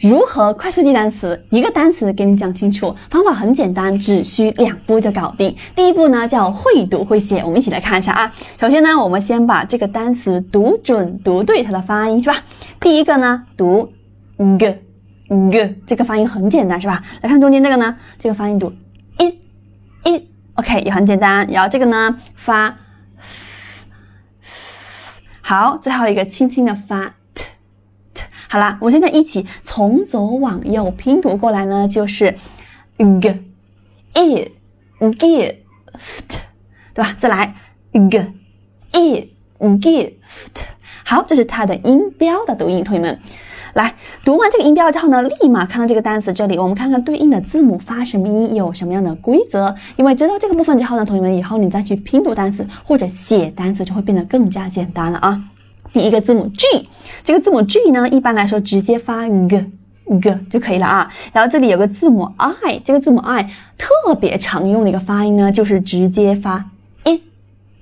如何快速记单词？一个单词给你讲清楚，方法很简单，只需两步就搞定。第一步呢叫会读会写，我们一起来看一下啊。首先呢，我们先把这个单词读准、读对它的发音是吧？第一个呢读 g g，这个发音很简单是吧？来看中间这个呢，这个发音读 i i OK 也很简单。然后这个呢发，好，最后一个轻轻的发。好啦，我们现在一起从左往右拼读过来呢，就是 g i gift，对吧？再来 g i gift，好，这是它的音标的读音，同学们，来读完这个音标之后呢，立马看到这个单词这里，我们看看对应的字母发什么音，有什么样的规则。因为知道这个部分之后呢，同学们以后你再去拼读单词或者写单词就会变得更加简单了啊。第一个字母 G，这个字母 G 呢，一般来说直接发 g g 就可以了啊。然后这里有个字母 I，这个字母 I 特别常用的一个发音呢，就是直接发 i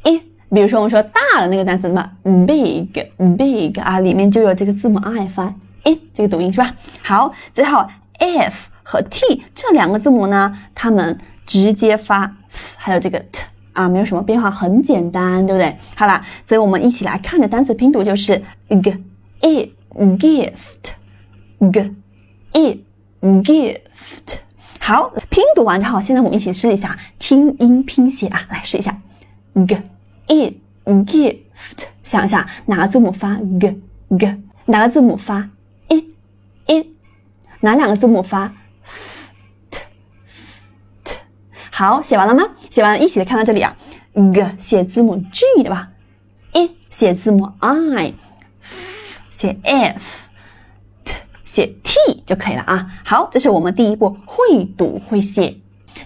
i。比如说我们说大的那个单词嘛，big big 啊，里面就有这个字母 I 发 i 这个读音是吧？好，最后 F 和 T 这两个字母呢，它们直接发 f,，还有这个 t。啊，没有什么变化，很简单，对不对？好了，所以我们一起来看的单词拼读就是 g i gift g i gift。好，拼读完之后，现在我们一起试一下听音拼写啊，来试一下 g i gift。想一下哪个字母发 g g，哪个字母发 i i，哪两个字母发？好，写完了吗？写完一起来看到这里啊，g 写字母 G 对吧？i 写字母 I，f 写 f，t 写 t 就可以了啊。好，这是我们第一步会读会写。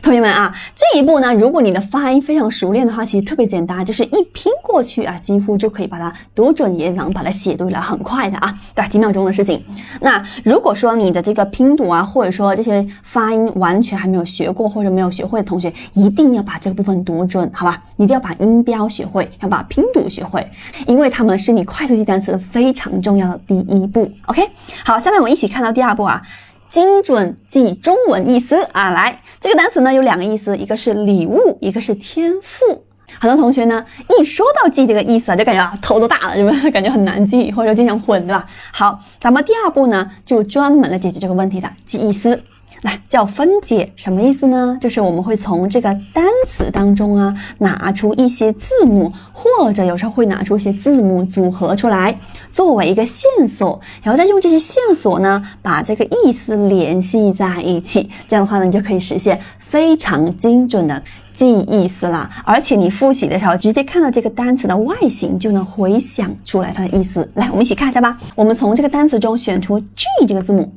同学们啊，这一步呢，如果你的发音非常熟练的话，其实特别简单，就是一拼过去啊，几乎就可以把它读准，也能把它写对了，很快的啊，对吧？几秒钟的事情。那如果说你的这个拼读啊，或者说这些发音完全还没有学过或者没有学会的同学，一定要把这个部分读准，好吧？一定要把音标学会，要把拼读学会，因为它们是你快速记单词非常重要的第一步。OK，好，下面我们一起看到第二步啊。精准记中文意思啊，来，这个单词呢有两个意思，一个是礼物，一个是天赋。很多同学呢一说到记这个意思啊，就感觉啊头都大了，是不是？感觉很难记，或者经常混，对吧？好，咱们第二步呢就专门来解决这个问题的，记意思。来叫分解，什么意思呢？就是我们会从这个单词当中啊，拿出一些字母，或者有时候会拿出一些字母组合出来，作为一个线索，然后再用这些线索呢，把这个意思联系在一起。这样的话呢，你就可以实现非常精准的记意思了。而且你复习的时候，直接看到这个单词的外形，就能回想出来它的意思。来，我们一起看一下吧。我们从这个单词中选出 G 这个字母。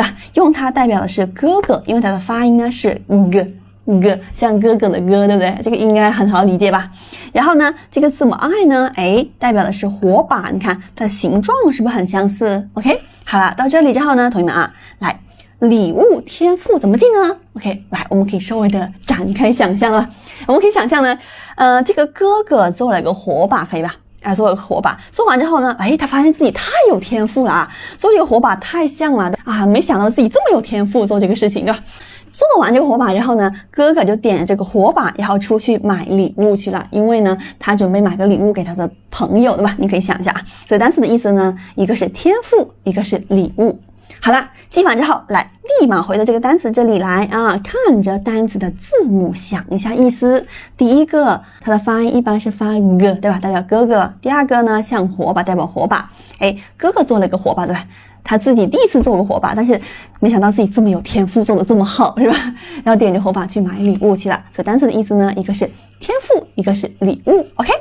对吧？用它代表的是哥哥，因为它的发音呢是 g g，像哥哥的哥，对不对？这个应该很好理解吧？然后呢，这个字母 i 呢，哎，代表的是火把，你看它的形状是不是很相似？OK，好了，到这里之后呢，同学们啊，来，礼物天赋怎么记呢？OK，来，我们可以稍微的展开想象了，我们可以想象呢，呃，这个哥哥做了一个火把，可以吧？哎，做了个火把，做完之后呢，哎，他发现自己太有天赋了啊！做这个火把太像了啊！没想到自己这么有天赋做这个事情，对吧？做完这个火把之后呢，哥哥就点着这个火把，然后出去买礼物去了。因为呢，他准备买个礼物给他的朋友，对吧？你可以想一下啊。所以单词的意思呢，一个是天赋，一个是礼物。好了，记完之后，来立马回到这个单词这里来啊，看着单词的字母想一下意思。第一个，它的发音一般是发 g，对吧？代表哥哥。第二个呢，像火把，代表火把。哎，哥哥做了一个火把，对吧？他自己第一次做个火把，但是没想到自己这么有天赋，做的这么好，是吧？然后点着火把去买礼物去了。所以单词的意思呢，一个是天赋，一个是礼物。OK。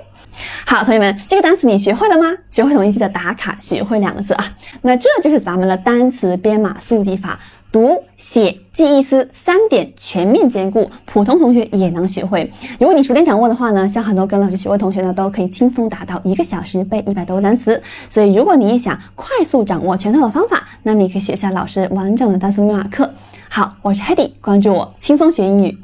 好，同学们，这个单词你学会了吗？学会同学记得打卡，学会两个字啊。那这就是咱们的单词编码速记法，读写记意思三点全面兼顾，普通同学也能学会。如果你熟练掌握的话呢，像很多跟老师学过同学呢，都可以轻松达到一个小时背一百多个单词。所以，如果你也想快速掌握全套的方法，那你可以学下老师完整的单词密码课。好，我是 Hedy，关注我，轻松学英语。